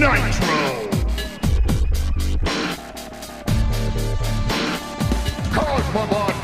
Nitro! Cosmobot!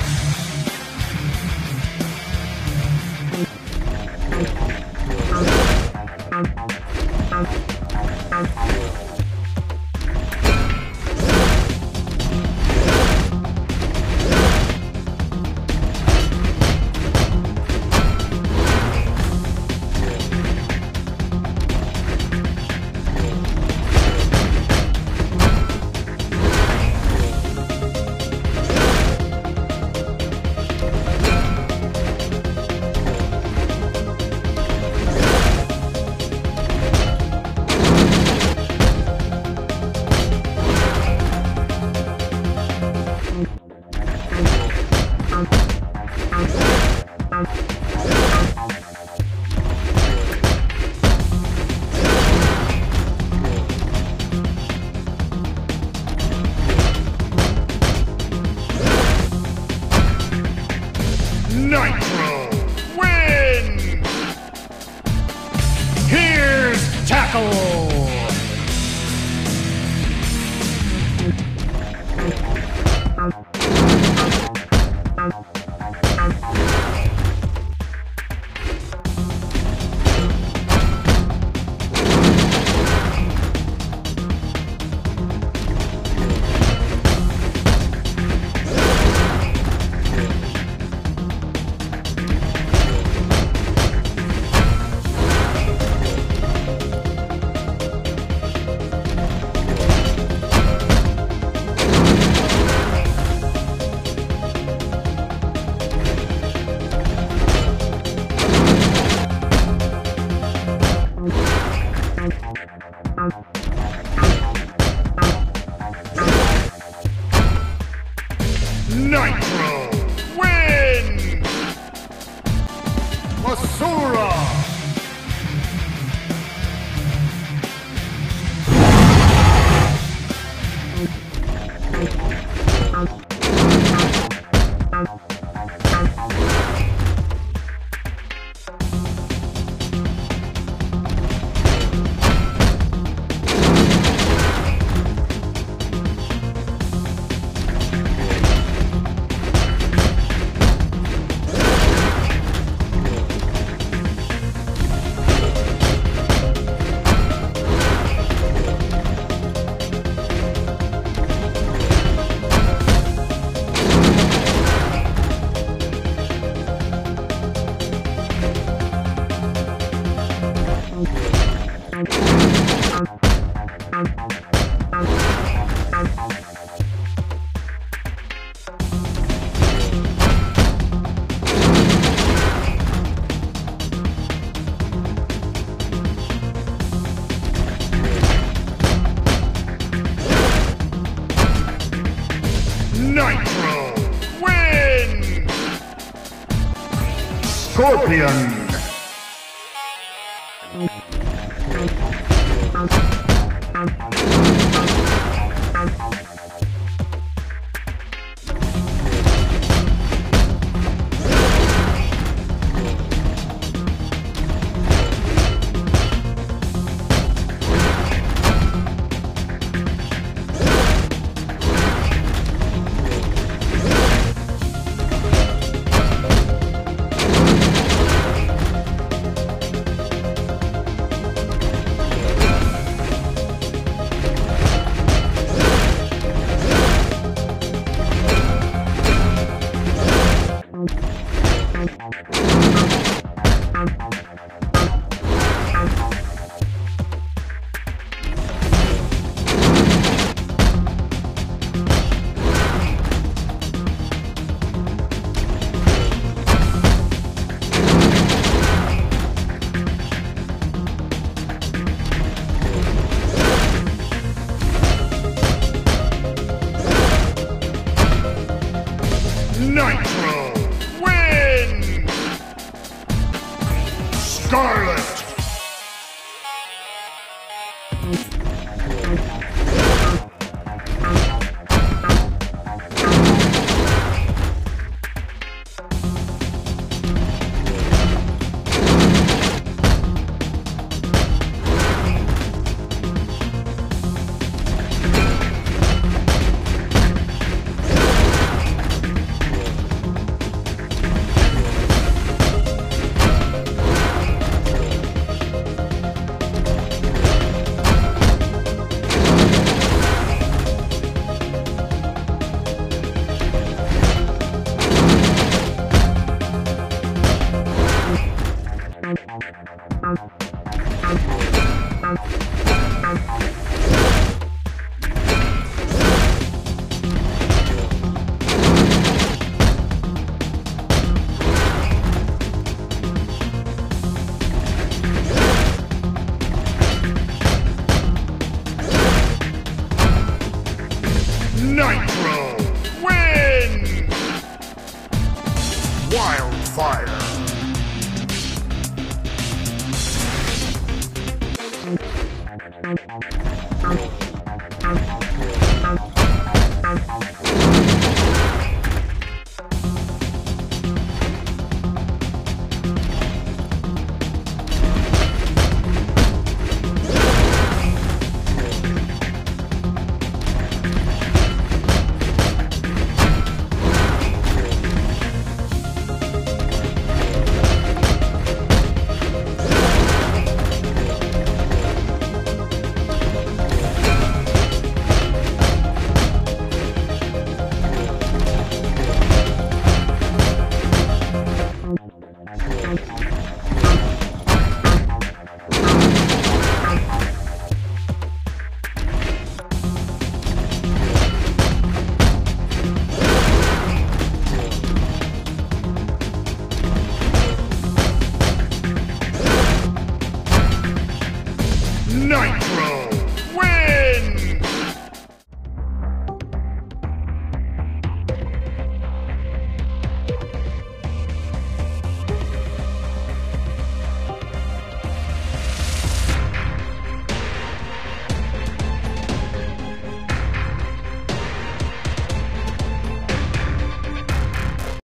Nitro wins! Here's Tackle! Nitro wins! Masura! Scorpion! I'm out of here. Nitro Scarlet! Nitro wins! Wildfire! Nitro